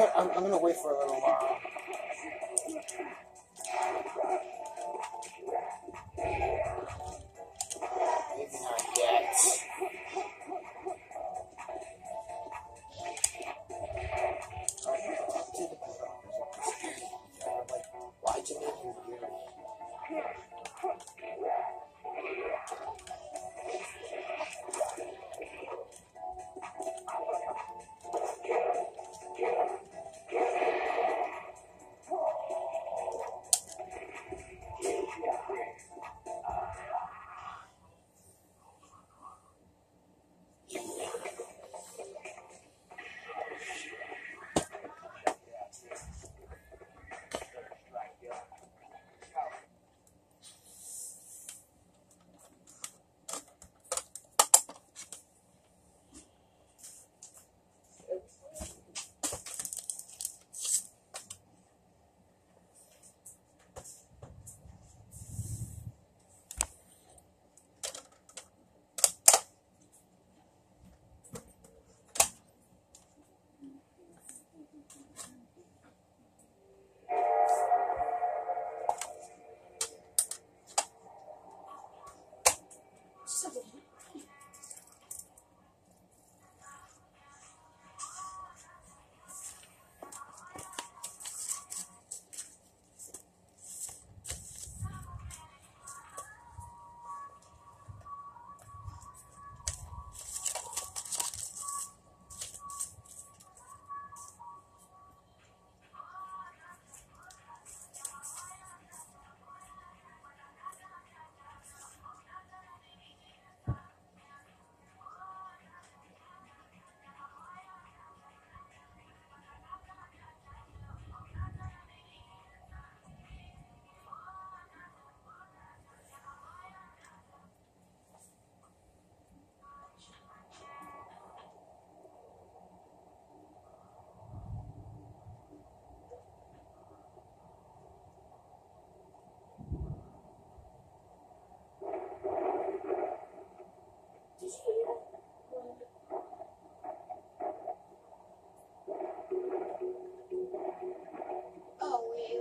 gonna, I'm, I'm gonna wait for a little while. Oh